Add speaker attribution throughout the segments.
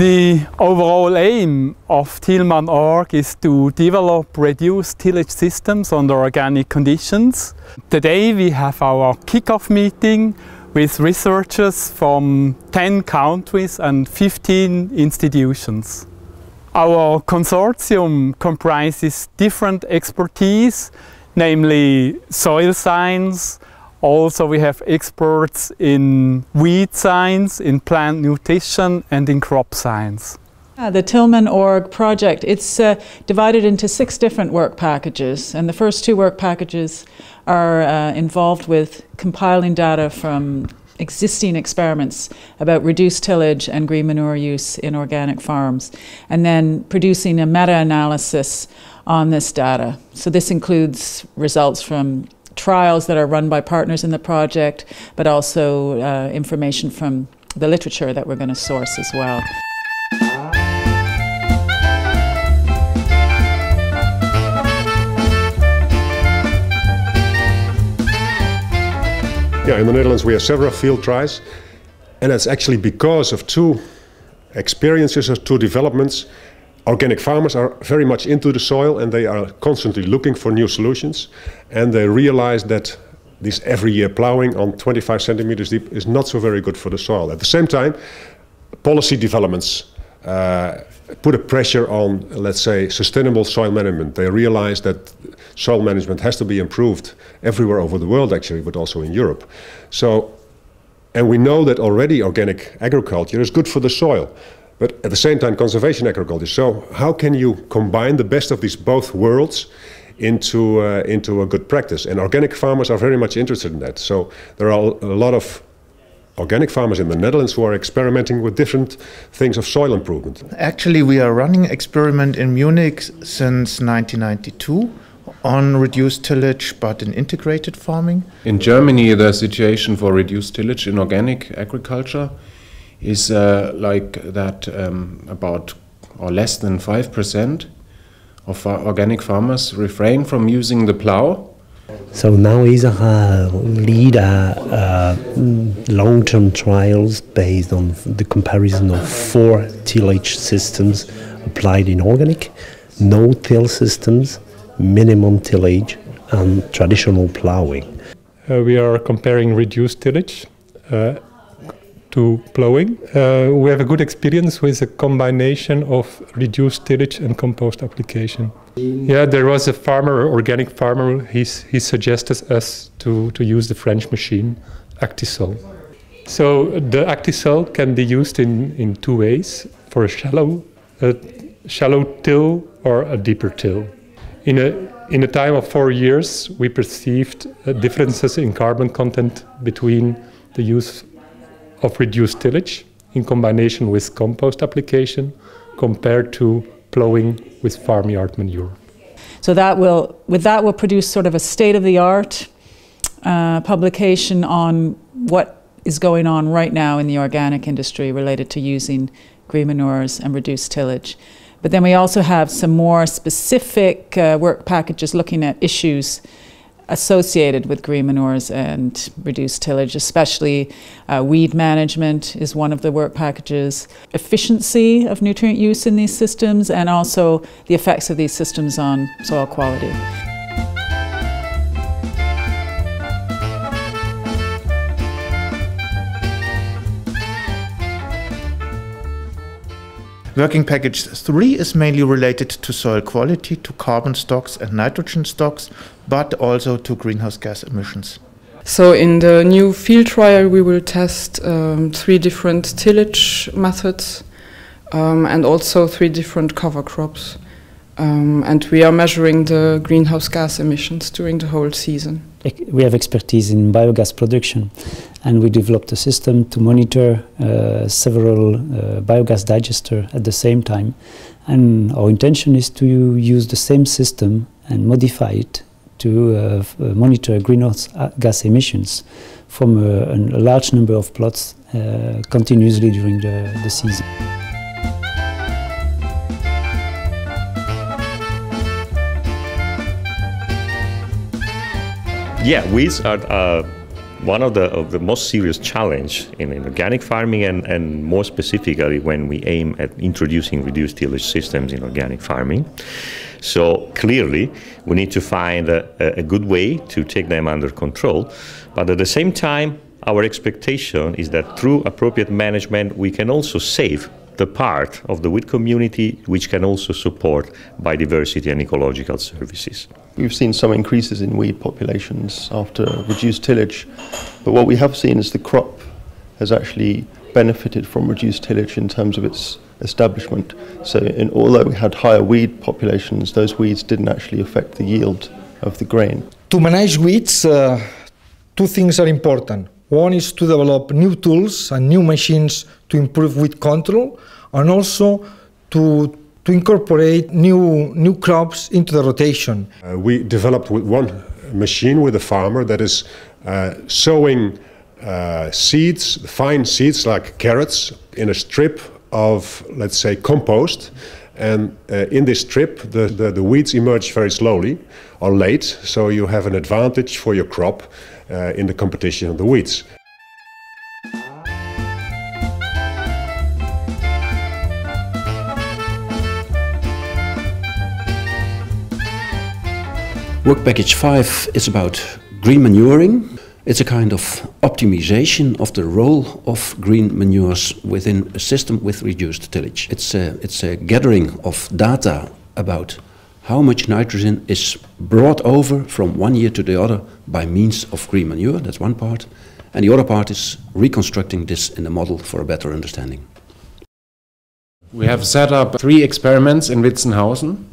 Speaker 1: The overall aim of TILMAN-ORG is to develop reduced tillage systems under organic conditions. Today we have our kick-off meeting with researchers from 10 countries and 15 institutions. Our consortium comprises different expertise, namely soil science, also we have experts in weed science, in plant nutrition and in crop science.
Speaker 2: Yeah, the TILMAN-ORG project, it's uh, divided into six different work packages and the first two work packages are uh, involved with compiling data from existing experiments about reduced tillage and green manure use in organic farms, and then producing a meta analysis on this data. So, this includes results from trials that are run by partners in the project, but also uh, information from the literature that we're going to source as well.
Speaker 3: Yeah, in the Netherlands we have several field trials, and that's actually because of two experiences or two developments organic farmers are very much into the soil and they are constantly looking for new solutions. And they realize that this every year plowing on 25 centimeters deep is not so very good for the soil. At the same time, policy developments uh, put a pressure on, let's say, sustainable soil management. They realize that soil management has to be improved everywhere over the world, actually, but also in Europe. So, and we know that already organic agriculture is good for the soil but at the same time conservation agriculture. So how can you combine the best of these both worlds into uh, into a good practice? And organic farmers are very much interested in that. So there are a lot of organic farmers in the Netherlands who are experimenting with different things of soil improvement.
Speaker 4: Actually, we are running experiment in Munich since 1992 on reduced tillage but in integrated farming.
Speaker 5: In Germany, the situation for reduced tillage in organic agriculture is uh, like that um, about or less than 5% of organic farmers refrain from using the plow.
Speaker 6: So now ISARA lead a, a long-term trials based on the comparison of four tillage systems applied in organic, no-till systems, minimum tillage, and traditional plowing.
Speaker 7: Uh, we are comparing reduced tillage uh, to plowing. Uh, we have a good experience with a combination of reduced tillage and compost application. Yeah, there was a farmer, organic farmer, he, he suggested us to, to use the French machine, Actisol. So the Actisol can be used in, in two ways, for a shallow, a shallow till or a deeper till. In a, in a time of four years, we perceived uh, differences in carbon content between the use of reduced tillage in combination with compost application compared to plowing with farmyard manure.
Speaker 2: So that will, with that, we'll produce sort of a state-of-the-art uh, publication on what is going on right now in the organic industry related to using green manures and reduced tillage. But then we also have some more specific uh, work packages looking at issues associated with green manures and reduced tillage, especially uh, weed management is one of the work packages, efficiency of nutrient use in these systems, and also the effects of these systems on soil quality.
Speaker 4: Working package 3 is mainly related to soil quality, to carbon stocks and nitrogen stocks, but also to greenhouse gas emissions.
Speaker 8: So in the new field trial we will test um, three different tillage methods um, and also three different cover crops. Um, and we are measuring the greenhouse gas emissions during the whole season.
Speaker 6: We have expertise in biogas production and we developed a system to monitor uh, several uh, biogas digester at the same time. And our intention is to use the same system and modify it to uh, uh monitor greenhouse uh, gas emissions from a, a large number of plots uh, continuously during the, the season.
Speaker 9: Yeah, weeds are uh, one of the, of the most serious challenge in, in organic farming and, and more specifically when we aim at introducing reduced tillage systems in organic farming. So clearly we need to find a, a good way to take them under control, but at the same time our expectation is that through appropriate management we can also save the part of the weed community which can also support biodiversity and ecological services.
Speaker 10: We've seen some increases in weed populations after reduced tillage, but what we have seen is the crop has actually benefited from reduced tillage in terms of its establishment. So, in, although we had higher weed populations, those weeds didn't actually affect the yield of the grain.
Speaker 11: To manage weeds, uh, two things are important. One is to develop new tools and new machines to improve weed control, and also to to incorporate new new crops into the rotation.
Speaker 3: Uh, we developed with one machine with a farmer that is uh, sowing uh, seeds, fine seeds like carrots, in a strip of let's say compost. And uh, in this strip, the, the, the, weeds emerge very slowly or late, so you have an advantage for your crop uh, in the competition of the weeds.
Speaker 12: Work Package 5 is about green manuring. It's a kind of optimization of the role of green manures within a system with reduced tillage. It's a, it's a gathering of data about how much nitrogen is brought over from one year to the other by means of green manure. That's one part. And the other part is reconstructing this in a model for a better understanding.
Speaker 5: We have set up three experiments in Witzenhausen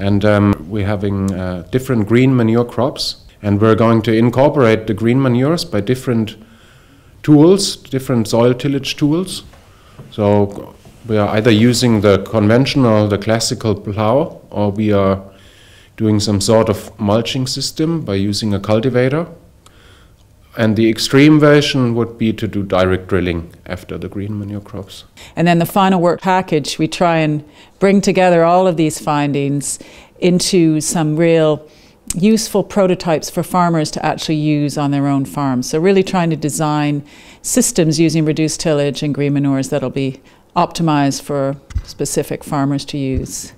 Speaker 5: and um, we're having uh, different green manure crops, and we're going to incorporate the green manures by different tools, different soil tillage tools. So we are either using the conventional, the classical plow, or we are doing some sort of mulching system by using a cultivator. And the extreme version would be to do direct drilling after the green manure crops.
Speaker 2: And then the final work package, we try and bring together all of these findings into some real useful prototypes for farmers to actually use on their own farms. So really trying to design systems using reduced tillage and green manures that'll be optimized for specific farmers to use.